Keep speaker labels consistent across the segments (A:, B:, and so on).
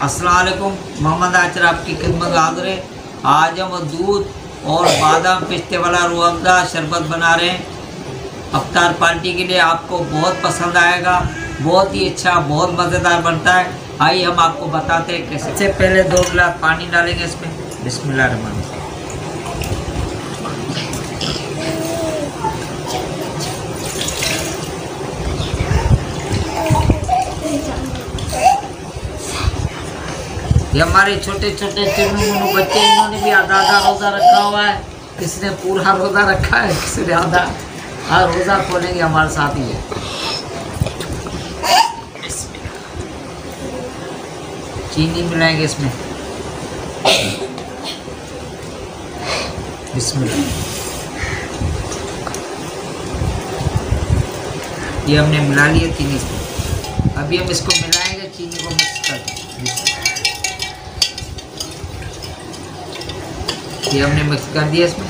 A: अस्सलाम वालेकुम मोहम्मद आचर आपकी खिदमत हाजिर है। आज हम दूध और बादाम पिस्ते वाला रुअफ़ा शरबत बना रहे हैं। अफ्तार पार्टी के लिए आपको बहुत पसंद आएगा। बहुत ही अच्छा बहुत मज़ेदार बनता है। आइए हम आपको बताते हैं कैसे। पहले दो गिलास पानी डालेंगे इसमें। बिस्मिल्लाहिर्रहमान ये हमारे छोटे छोटे चुनू मुनू बच्चे, इन्होंने भी आधा आधा रोज़ा रखा हुआ है। किसने पूरा रोज़ा रखा है, किसने आधा? हाँ रोज़ा खोलेंगे, हमारे साथ ही है। चीनी मिलाएँगे इसमें। इसमें ये हमने मिला लिया चीनी अभी हम इसको मिलाएँगे, चीनी को मिक्स करके ये हमने मिक्स कर दिया इसमें।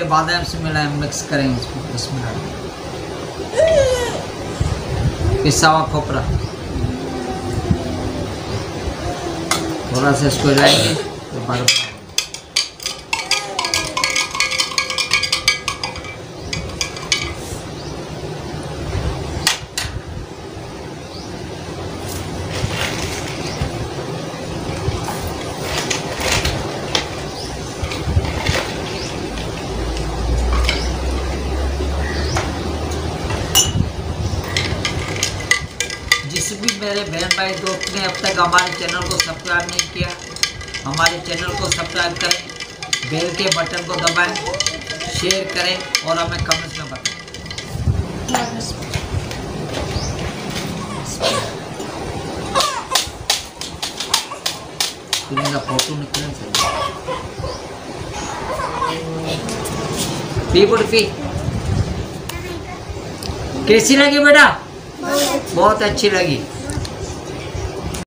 A: बिस्मिल्लाह इसके बाद हम से मिलाएँ मिक्स करेंगे इसको इसमें पिसा हुआ खोपरा। थोड़ा सा इसको लाएँगे तो बर्फ़ भी मेरे बहन भाई दोस्त ने अब तक हमारे चैनल को सब्सक्राइब नहीं किया, हमारे चैनल को सब्सक्राइब करें, बेल के बटन को दबाएँ शेयर करें और हमें कमेंट्स में बताएँ। फ़ोटो निकलना पी पी कैसी लगी बेटा? बहुत अच्छी लगी।